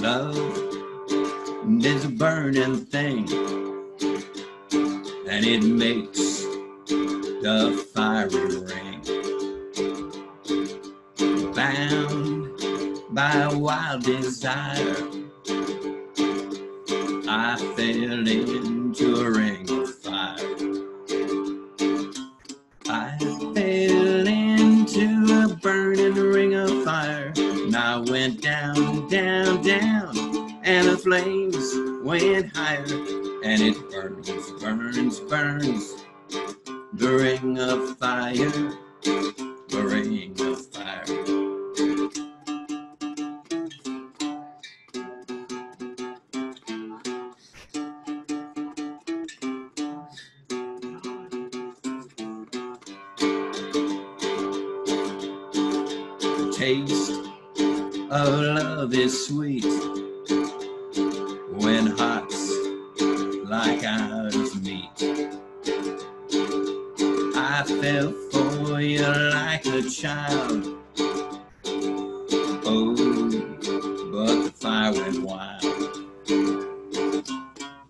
Love is a burning thing, and it makes the fiery ring. Bound by a wild desire, I fell into a ring of fire. I went down, down, down, and the flames went higher, and it burns, burns, burns. The ring of fire, the ring of fire. Taste of love is sweet when hearts like ours meet. I fell for you like a child. Oh, but the fire went wild.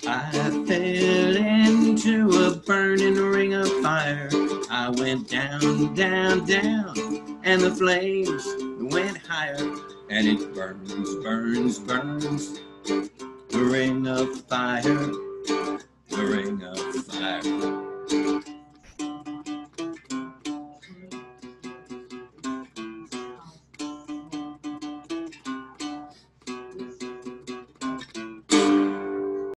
I fell into a burning ring of fire. I went down, down, down, and the flames went higher, and it burns, burns, burns. Of fire, of fire.